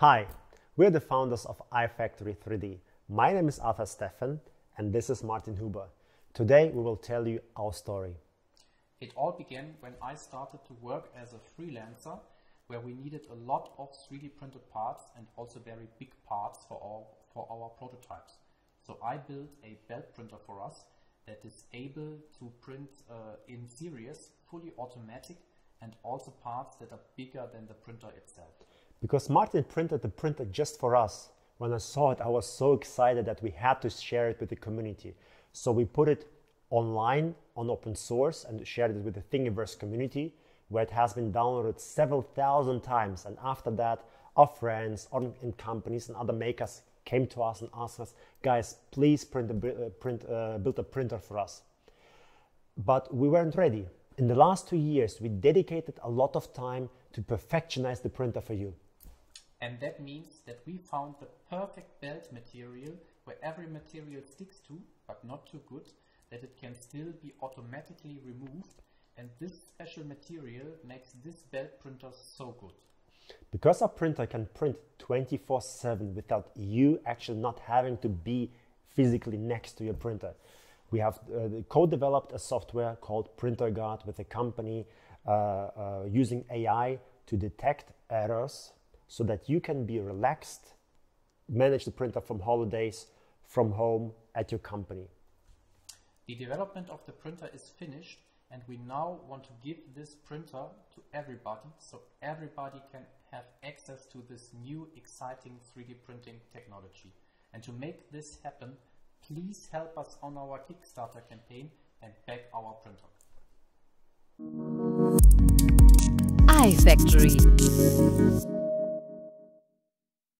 Hi, we're the founders of iFactory 3D. My name is Artur Steffen and this is Martin Huber. Today we will tell you our story. It all began when I started to work as a freelancer where we needed a lot of 3D printed parts and also very big parts for our, for our prototypes. So I built a belt printer for us that is able to print uh, in series, fully automatic and also parts that are bigger than the printer itself. Because Martin printed the printer just for us. When I saw it, I was so excited that we had to share it with the community. So we put it online on open source and shared it with the Thingiverse community, where it has been downloaded several thousand times. And after that, our friends and companies and other makers came to us and asked us, guys, please print a, uh, print, uh, build a printer for us. But we weren't ready. In the last two years, we dedicated a lot of time to perfectionize the printer for you. And that means that we found the perfect belt material where every material sticks to, but not too good, that it can still be automatically removed. And this special material makes this belt printer so good. Because our printer can print 24 7 without you actually not having to be physically next to your printer. We have uh, co-developed a software called Printer Guard with a company uh, uh, using AI to detect errors so that you can be relaxed, manage the printer from holidays, from home, at your company. The development of the printer is finished and we now want to give this printer to everybody so everybody can have access to this new exciting 3D printing technology. And to make this happen, please help us on our Kickstarter campaign and back our printer. iFactory